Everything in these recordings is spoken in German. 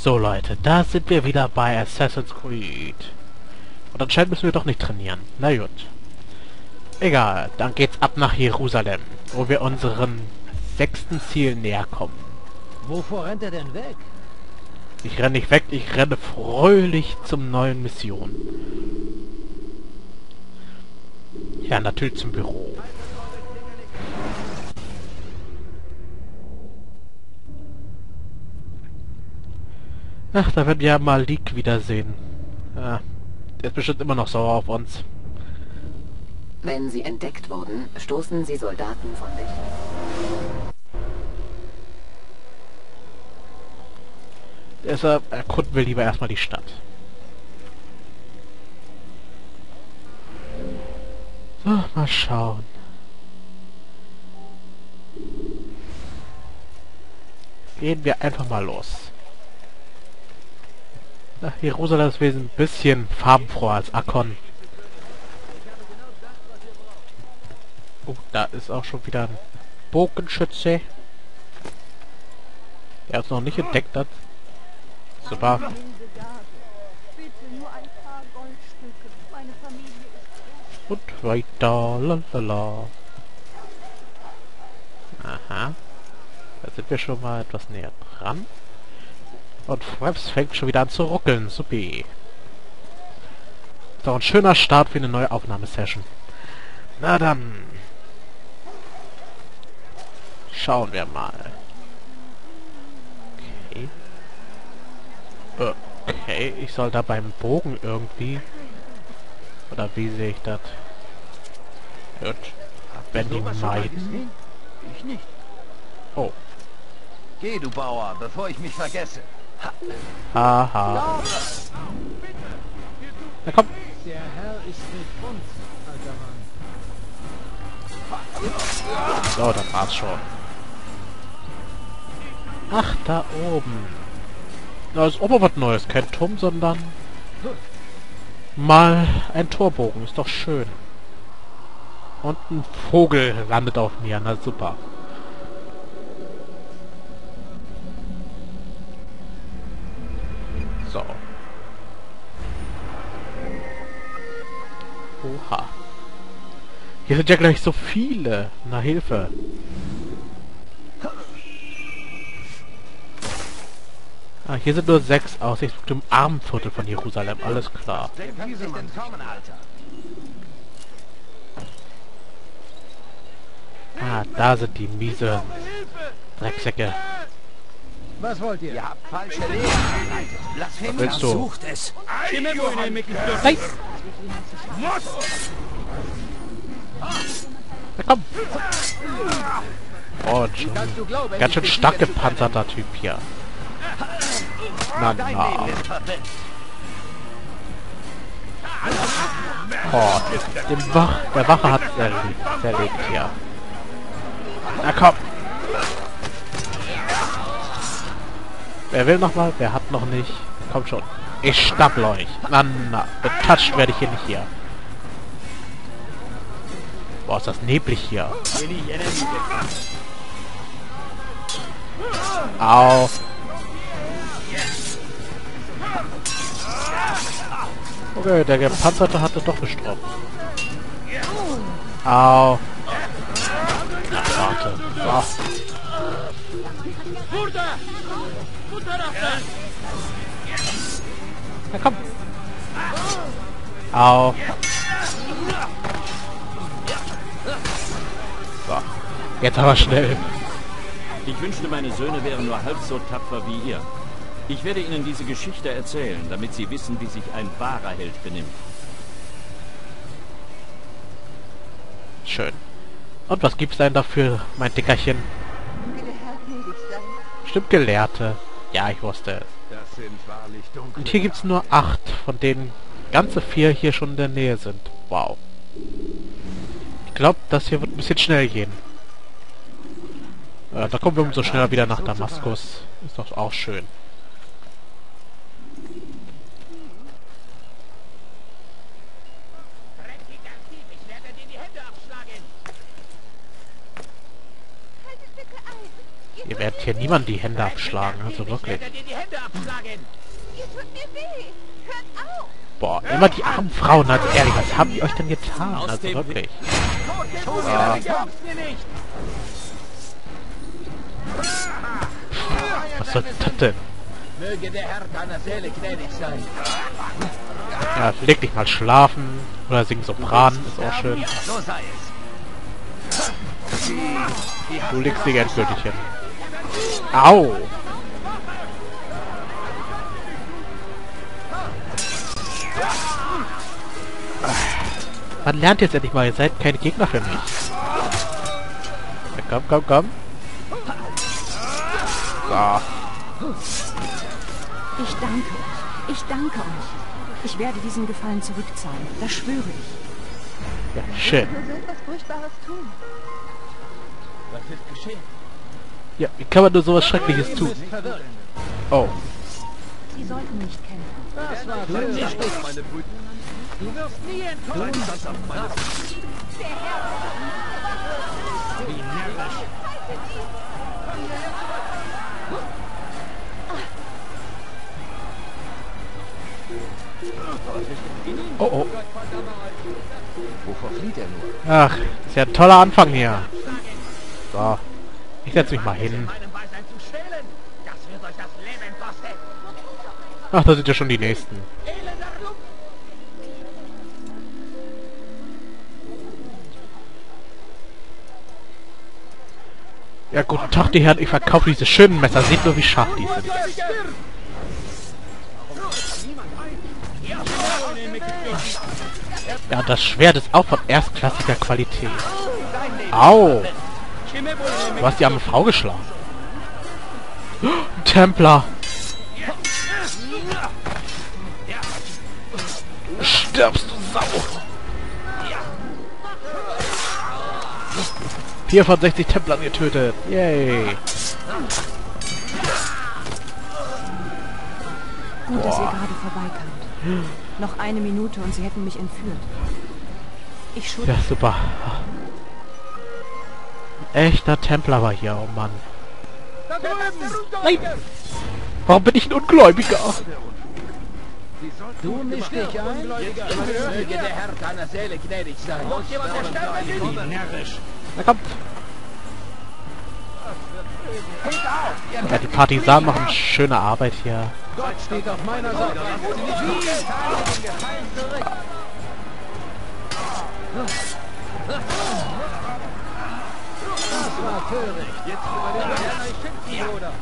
So Leute, da sind wir wieder bei Assassin's Creed. Und anscheinend müssen wir doch nicht trainieren. Na gut. Egal, dann geht's ab nach Jerusalem, wo wir unserem sechsten Ziel näher kommen. Wovor rennt er denn weg? Ich renne nicht weg, ich renne fröhlich zum neuen Mission. Ja, natürlich zum Büro. Ach, da werden wir ja Malik wiedersehen. Ja, der ist bestimmt immer noch sauer auf uns. Wenn sie entdeckt wurden, stoßen sie Soldaten von sich. Deshalb erkunden wir lieber erstmal die Stadt. So, mal schauen. Gehen wir einfach mal los. Jerusalem ist ein bisschen farbenfroher als Akkon. Oh, da ist auch schon wieder ein Bogenschütze. Der uns noch nicht entdeckt hat. Super. Und weiter. Lalala. Aha. Da sind wir schon mal etwas näher dran. Und Fraps fängt schon wieder an zu ruckeln. Supi. Doch ein schöner Start für eine neue Aufnahmesession. Na dann. Schauen wir mal. Okay. Okay, ich soll da beim Bogen irgendwie... Oder wie sehe ich das? Gut. Wenn die meiden... Ich nicht. Oh. Geh, du Bauer, bevor ich mich vergesse. Haha. Na komm. Der Herr ist mit uns, alter Mann. So, das war's schon. Ach, da oben. Da ist aber was Neues. Kein Turm, sondern... Mal ein Torbogen. Ist doch schön. Und ein Vogel landet auf mir. Na super. Hier sind ja gleich so viele. Na Hilfe. Ah, hier sind nur sechs aus. Ich suche im Armviertel von Jerusalem. Alles klar. Ah, da sind die miese Drecksäcke. Was wollt ihr? Ihr habt falsche Lehre angeleitet. Blasphemie. willst du? Sucht es. Nein! Na komm! Oh, schon. Ganz schön stark gepanzerter Typ hier. Na, na. Oh, dem Wach, der Wache hat zerlegt, zerlegt hier. Na komm! Wer will noch mal? Wer hat noch nicht? Kommt schon. Ich stapel euch. Na, na. Betatscht werde ich hier nicht hier. Boah, ist das neblig hier. Au. Okay, der Gepanzerte hatte doch getroffen. Au. Na, warte. So. Na komm. Au. Jetzt aber schnell. Ich wünschte, meine Söhne wären nur halb so tapfer wie ihr. Ich werde ihnen diese Geschichte erzählen, damit sie wissen, wie sich ein wahrer Held benimmt. Schön. Und was gibt's denn dafür, mein Dickerchen? Stimmt, Gelehrte. Ja, ich wusste es. Das sind wahrlich dunkle Und hier gibt's nur acht, von denen ganze vier hier schon in der Nähe sind. Wow. Ich glaube, das hier wird ein bisschen schnell gehen. Äh, da kommen wir umso schneller wieder nach Damaskus. Ist doch auch schön. Ihr werdet hier niemand die Hände abschlagen, also wirklich. Boah, immer die armen Frauen, also ehrlich, was haben die euch denn getan? Also wirklich. Ja. Was soll das denn? Möge der Herr deiner Seele gnädig sein. Ja, leg dich mal schlafen. Oder sing Sopran, ist auch schön. So sei es. Du legst dich endgültig hin. Au! Man lernt jetzt endlich mal, ihr seid keine Gegner für mich. Ja, komm, komm, komm. So. Ich danke euch. Ich danke euch. Ich werde diesen Gefallen zurückzahlen. Das schwöre ich. Ja, schön. Du was. Was ist geschehen? Ja, wie kann man nur sowas Schreckliches tun? Oh. Sie sollten nicht kämpfen. Das war vernünftig. meine Brüder. Du wirst nie entkommen. Wie närrisch. Oh, oh. Wovor flieht er nur? Ach, ist ja ein toller Anfang hier. So. Ich setz mich mal hin. Ach, da sind ja schon die nächsten. Ja, guten Tag, die Herren. Ich verkaufe diese schönen Messer. Seht nur, wie scharf die sind. Ja, das Schwert ist auch von erstklassiger Qualität. Au! Du hast die arme Frau geschlagen. Ein Templer! Stirbst du Sau! 4 von 60 Templern getötet. Yay! Gut, dass ihr gerade vorbeikamt. Noch eine Minute und sie hätten mich entführt. Ich schulde Ja, super. Echter Templer war hier, oh Mann. Nein! Warum bin ich ein Ungläubiger? Du misch dich ein. Möge der Herr deiner Seele gnädig sein. Muss jemand der Sterbe närrisch. Na kommt! Ja, die Partisanen machen schöne Arbeit hier. Gott steht auf meiner Seite. Das war töricht. Jetzt überlegen wir ein Schimpfen, Bruder.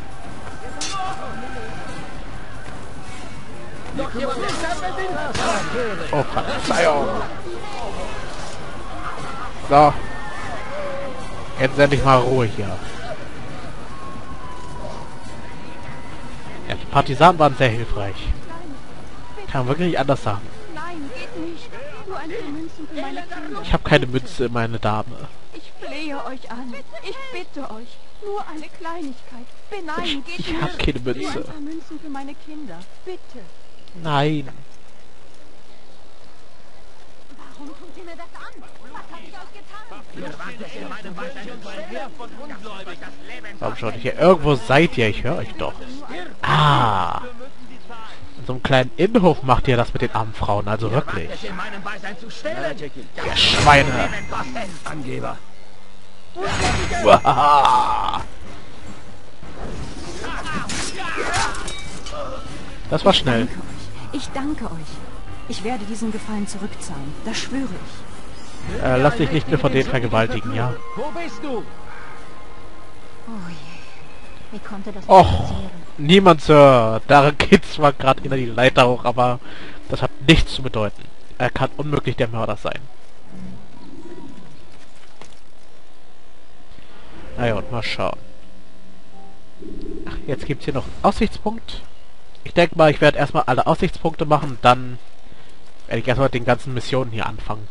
Noch jemand töricht. Oh, Verzeihung! So. Jetzt endlich mal Ruhe hier. Partisanen waren sehr hilfreich. Kann man wirklich nicht anders sagen. Ich habe keine Münze, meine Dame. Ich flehe euch an. Ich bitte euch. Nur eine Kleinigkeit. Nein, geht Ich nicht. habe keine Münze. paar Münzen für meine Kinder. Bitte. Nein. Warum tut ihr mir das an? Warum schaut hier? Irgendwo seid ihr, ich höre euch doch. Ah. In so einem kleinen Innenhof macht ihr das mit den armen Frauen, also wirklich. Ihr Schweine. Das war schnell. Ich danke euch. Ich werde diesen Gefallen zurückzahlen. Das schwöre ich. Äh, lass dich nicht mehr von denen vergewaltigen, ja? Wo bist du? Oh je. Wie konnte das Och, passieren? niemand, Sir. Da geht zwar gerade wieder die Leiter hoch, aber das hat nichts zu bedeuten. Er kann unmöglich der Mörder sein. Naja, und mal schauen. Ach, jetzt gibt's hier noch einen Aussichtspunkt. Ich denke mal, ich werde erstmal alle Aussichtspunkte machen, dann werde ich erstmal den ganzen Missionen hier anfangen.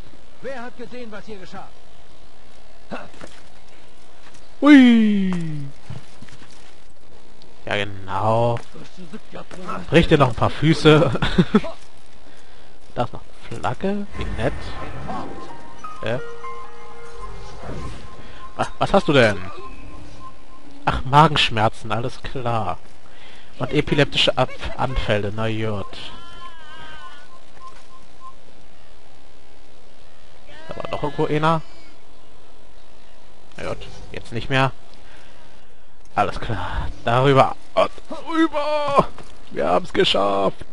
Wer hat gesehen, was hier geschah? Hui! Ja, genau. Richte noch ein paar Füße. da ist noch eine Flagge. Wie nett. Äh. Was, hast du denn? Ach, Magenschmerzen, alles klar. Und epileptische Ab Anfälle, na gut. Da war doch irgendwo einer. Na gut, jetzt nicht mehr. Alles klar. Darüber. Und rüber! Wir haben es geschafft.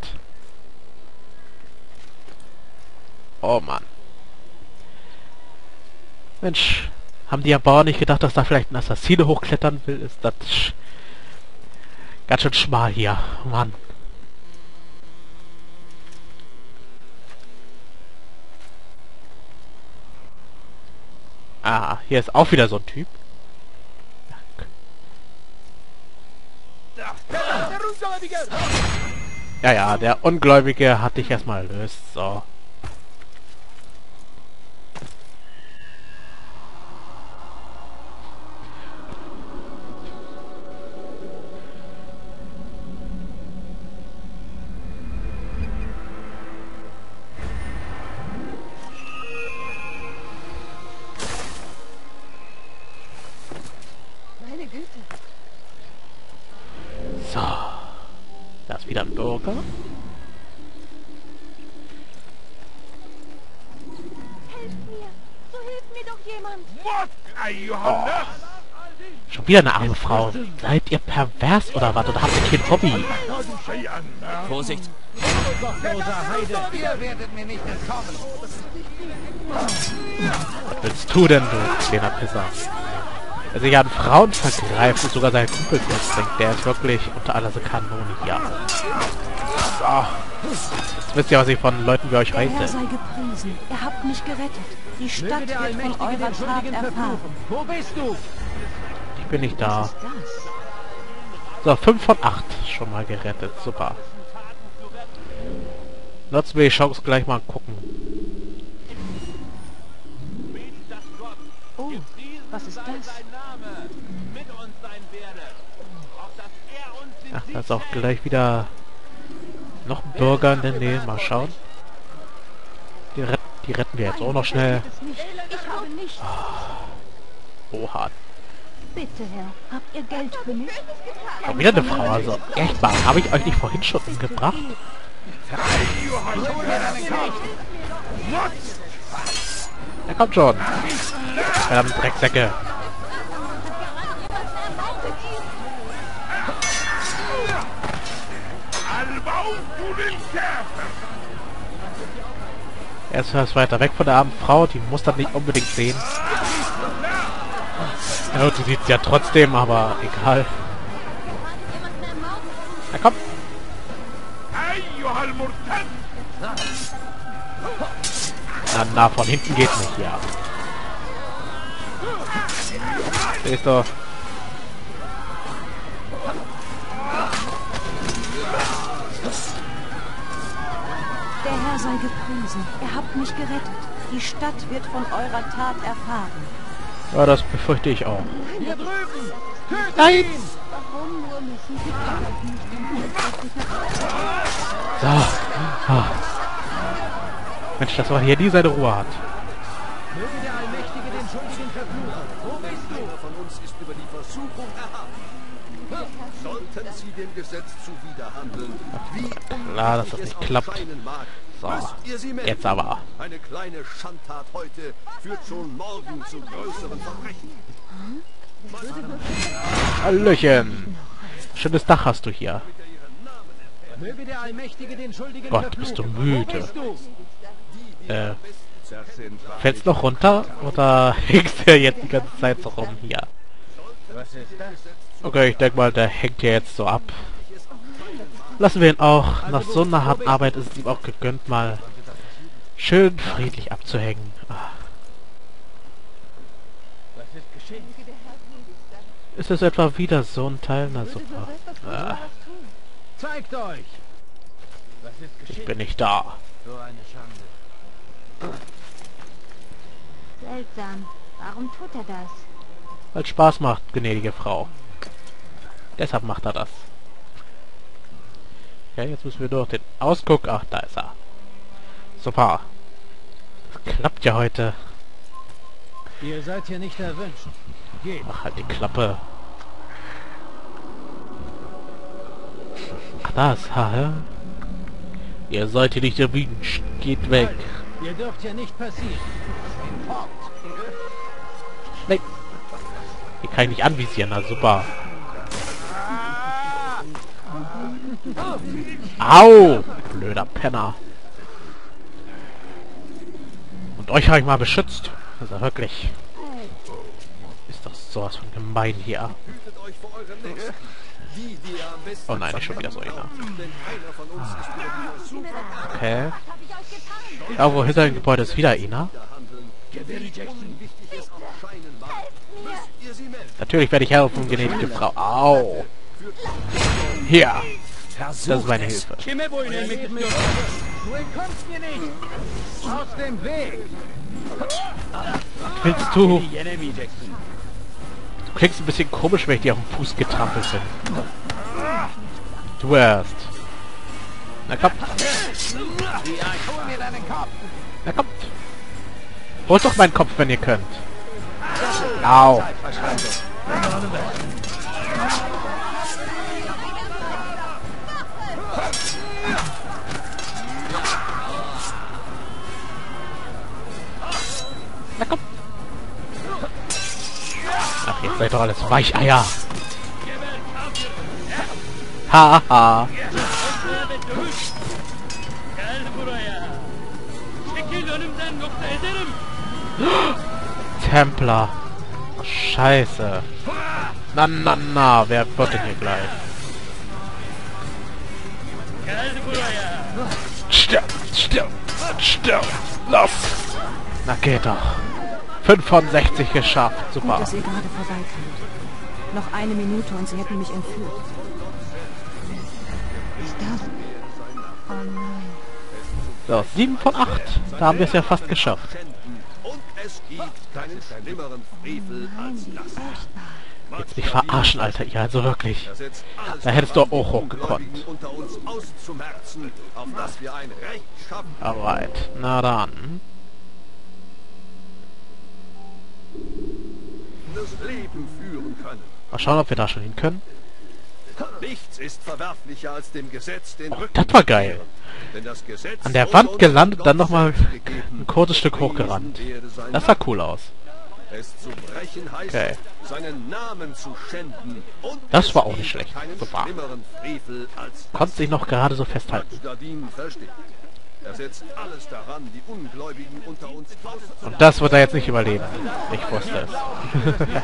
Oh Mann. Mensch, haben die Erbauer nicht gedacht, dass da vielleicht ein Assassine hochklettern will? Ist das ganz schön schmal hier. Mann. Ah, hier ist auch wieder so ein Typ. Ja, ja, der Ungläubige hat dich erstmal erlöst. So. Jemand. Schon wieder eine arme Frau. Seid ihr pervers oder was? Oder habt ihr kein Hobby? Vorsicht! Ihr werdet mir nicht entkommen. Was willst du denn, du kleiner Pisser? Der sich an Frauen vergreift und sogar seinen Kumpel umbringt, der ist wirklich unter aller Kanone hier. So. Jetzt wisst ihr, was ich von Leuten wie euch Der Herr halte. sei gepriesen. Ihr habt mich gerettet. Die Stadt der wird von eurer Tat erfahren. Wo bist du? Ich bin nicht da. Das? So, 5 von 8 schon mal gerettet. Super. Nutzen wir die Chance gleich mal gucken. Oh, was ist das? Ach, da ist auch gleich wieder noch ein Bürger in der Nähe. Mal schauen. Die, ret die retten wir jetzt auch noch schnell. Nichts. Oha. Bitte, Herr, habt ihr Geld für mich? Schon wieder eine Frau. Also, echt mal. Habe ich euch nicht vorhin schon umgebracht? Ja, kommt schon. Verdammt Drecksäcke. Er ist etwas weiter weg von der armen Frau, die muss das nicht unbedingt sehen. Ja, die sieht ja trotzdem, aber egal. Na komm. Na, na, von hinten geht nicht, ja. Siehst du. Der Herr sei gepriesen. Ihr habt mich gerettet. Die Stadt wird von eurer Tat erfahren. Ja, das befürchte ich auch. Hier drüben! Tötet Nein! ihn! So. Ah. Mensch, dass man hier nie seine Ruhe hat. Möge der Allmächtige den Schuldigen verfluchen. Wo bist du? von uns ist über die Versuchung erhaben. Sollten sie dem Gesetz zuwiderhandeln, wie Klar, dass das nicht klappt. mag, So, jetzt aber. Eine kleine Schandtat heute führt schon morgen zu größeren Verbrechen. Hallöchen. Schönes Dach hast du hier. Möge der Allmächtige den Schuldigen Gott, bist du Wo müde. bist du? Äh, fällst noch runter oder hängst du jetzt die ganze Zeit so rum hier? Okay, ich denke mal, der hängt hier jetzt so ab. Lassen wir ihn auch. Nach so einer harten Arbeit ist es ihm auch gegönnt, mal schön friedlich abzuhängen. Ah, ist es etwa wieder so ein Teil? Na super. Ah, Zeigt euch! Ich bin nicht da. So eine Schande. Seltsam. Warum tut er das? Weil Spaß macht, gnädige Frau. Deshalb macht er das. Ja, jetzt müssen wir durch den Ausguck... Ach, da ist er. Super. Das klappt ja heute. Ihr seid hier nicht erwünscht. Geht. Ach, halt die Klappe. Ach, das, haha. Ihr seid hier nicht erwünscht. Geht weg. Ihr dürft hier nicht passieren. Nee. Hier kann ich nicht anvisieren, na super. Au! Blöder Penner. Und euch habe ich mal beschützt. Also wirklich. Ist doch sowas von gemein hier. Oh nein, nicht schon wieder so einer. Einer Versuchung Okay. Irgendwo hinter dem Gebäude ist wieder Ina. Natürlich werde ich helfen, gnädige Frau. Au! Hier! Das ist meine Hilfe. Willst du? Du klingst ein bisschen komisch, wenn ich dir auf den Fuß getrampelt bin. Du erst. Na kommt. Na kommt. Holt doch meinen Kopf, wenn ihr könnt. Au. Na kommt. Ach, jetzt seid doch alles Weicheier. Ha. Çekil önümden yoksa ederim. Templer. Scheiße. Na, na, na. Wer wird denn hier gleich? Stirb, stirb, stirb. Los. Na, geht doch. 5 von 60 geschafft. Gut, Super. dass ihr gerade vorbeikamt. Noch eine Minute und sie hätten mich entführt. Ist das? Oh nein. So, 7 von 8. Da haben wir es ja fast geschafft. Schänden. Und es gibt keinen schlimmeren Frevel als das. Jetzt mich verarschen, Alter. Ja, also wirklich. Da hättest du auch hochgekonnt. Alright. Na dann. Mal schauen, ob wir da schon hin können. Nichts ist verwerflicher als dem Gesetz den Oh, Rücken das war geil. Denn das Gesetz An der Wand gelandet, dann nochmal ein kurzes Stück hochgerannt. Das sah cool aus. Es zu brechen heißt, Okay. seinen Namen zu schänden. Und Das war auch nicht schlecht. Super. Konnte sich noch gerade so festhalten. Er daran, die Ungläubigen unter uns auszumerzen. Und das wird er jetzt nicht überleben. Ich wusste es. Er.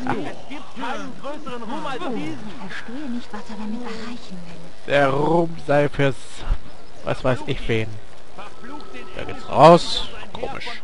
Der Ruhm sei fürs... Was weiß ich wen. Da geht's raus. Komisch.